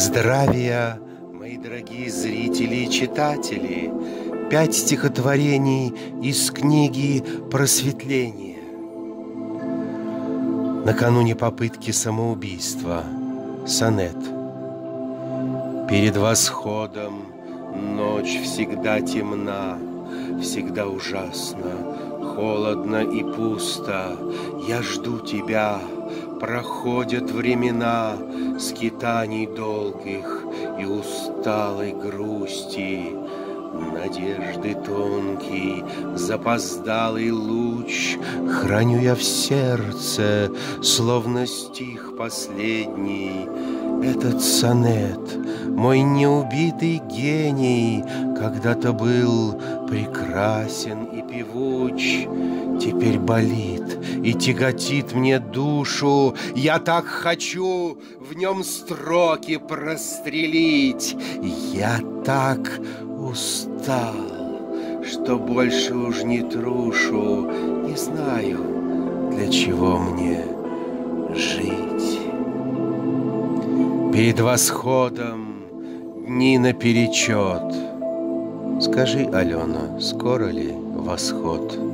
Здравия, мои дорогие зрители и читатели! Пять стихотворений из книги «Просветление». Накануне попытки самоубийства. Сонет. Перед восходом ночь всегда темна, Всегда ужасно, холодно и пусто. Я жду тебя, проходят времена Скитаний долгих и усталой грусти. Надежды тонкий, запоздалый луч Храню я в сердце, словно стих последний. Этот сонет, мой неубитый гений, Когда-то был прекрасен и певуч, Теперь болит и тяготит мне душу. Я так хочу в нем строки прострелить. Я так устал, что больше уж не трушу, не знаю, для чего мне жить. Перед восходом дни наперечет. Скажи, Алена, скоро ли восход?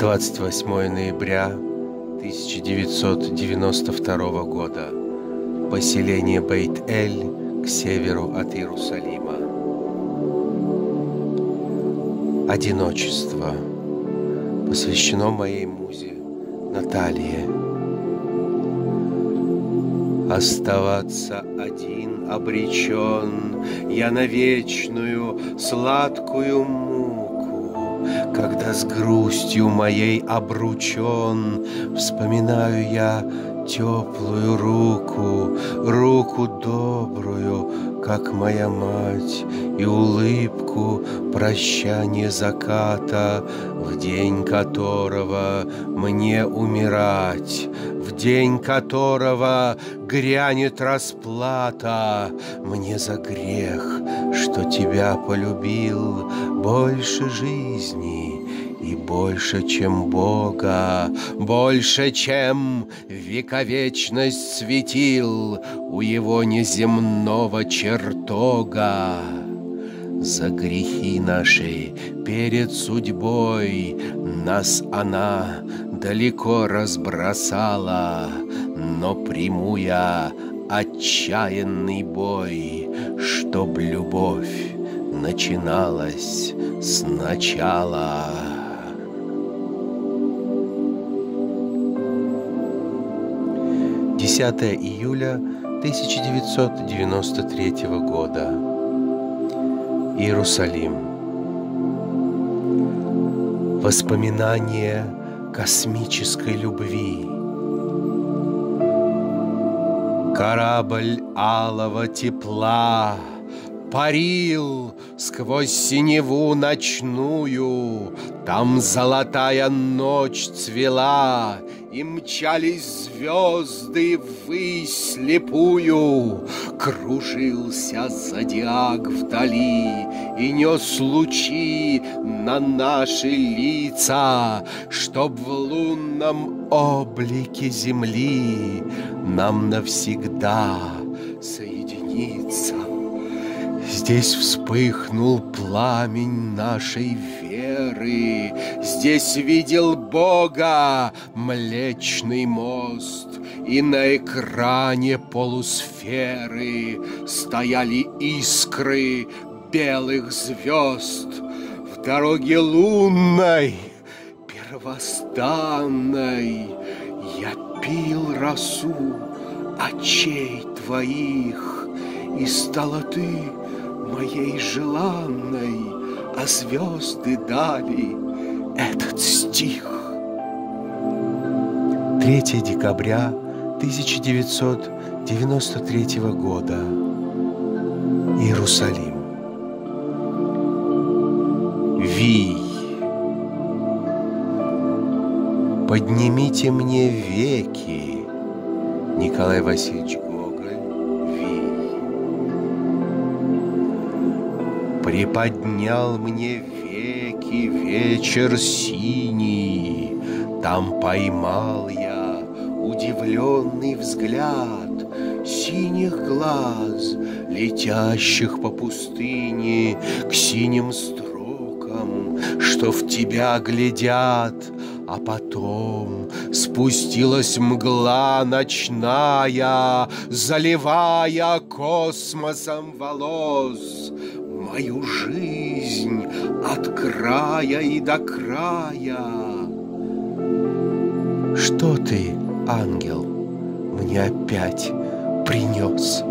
28 ноября 1992 года. Поселение Бейт-Эль, к северу от Иерусалима. Одиночество посвящено моей музе Наталье. Оставаться один обречен я на вечную сладкую муку, Когда с грустью моей обручен, Вспоминаю я теплую руку, руку добрую, как моя мать, и улыбку прощания заката, в день которого мне умирать, в день которого грянет расплата. Мне за грех, что тебя полюбил больше жизни и больше, чем Бога, больше, чем вековечность светил у его неземного чертога. За грехи наши перед судьбой Нас она далеко разбросала, Но приму я отчаянный бой, Чтоб любовь начиналась сначала. 10 июля 1993 года. Иерусалим. Воспоминания космической любви. Корабль алого тепла парил сквозь синеву ночную, Там золотая ночь цвела, и мчались звезды ввысь слепую, Кружился зодиак вдали И нес лучи на наши лица, Чтоб в лунном облике земли Нам навсегда соединиться. Здесь вспыхнул пламень нашей веры, Здесь видел Бога Млечный мост, И на экране полусферы Стояли искры белых звезд. В дороге лунной, первостанной Я пил росу очей твоих, И стала ты моей желанной, а звезды дали этот стих. 3 декабря 1993 года. Иерусалим. Вий. Поднимите мне веки, Николай Васильевич Приподнял мне веки вечер синий, Там поймал я удивленный взгляд синих глаз, летящих по пустыне к синим строкам, что в тебя глядят, а потом спустилась мгла ночная, заливая космосом волос мою жизнь от края и до края. Что ты, ангел, мне опять принес?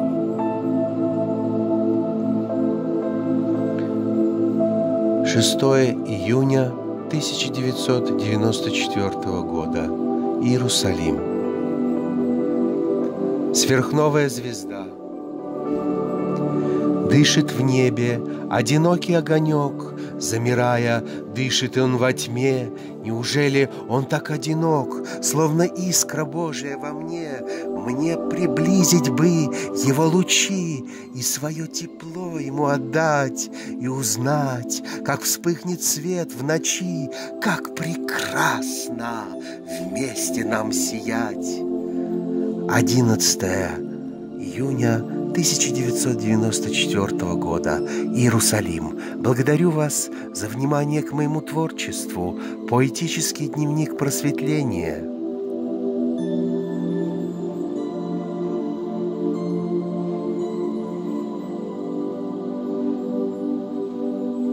Шестое июня 1994 года. Иерусалим. Сверхновая звезда. Дышит в небе одинокий огонек, Замирая, дышит он во тьме. Неужели он так одинок, Словно искра Божия во мне? Мне приблизить бы его лучи И свое тепло ему отдать, И узнать, как вспыхнет свет в ночи, Как прекрасно вместе нам сиять. 11 июня 1994 года. Иерусалим. Благодарю вас за внимание к моему творчеству. Поэтический дневник просветления.